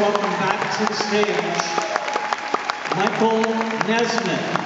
welcome back to the stage Michael Nesmith.